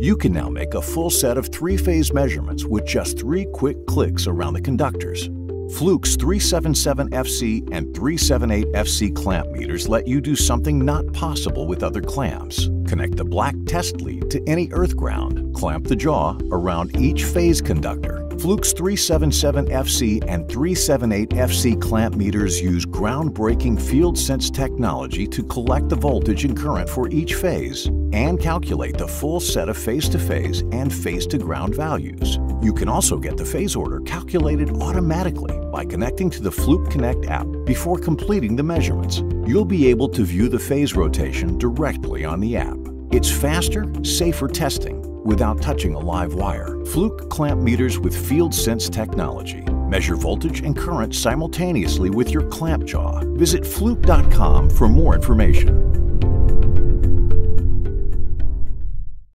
You can now make a full set of three-phase measurements with just three quick clicks around the conductors. Fluke's 377FC and 378FC clamp meters let you do something not possible with other clamps. Connect the black test lead to any earth ground. Clamp the jaw around each phase conductor. Fluke's 377FC and 378FC clamp meters use groundbreaking field sense technology to collect the voltage and current for each phase and calculate the full set of phase-to-phase and phase-to-ground values. You can also get the phase order calculated automatically by connecting to the Fluke Connect app before completing the measurements. You'll be able to view the phase rotation directly on the app. It's faster, safer testing without touching a live wire. Fluke clamp meters with field sense technology. Measure voltage and current simultaneously with your clamp jaw. Visit fluke.com for more information.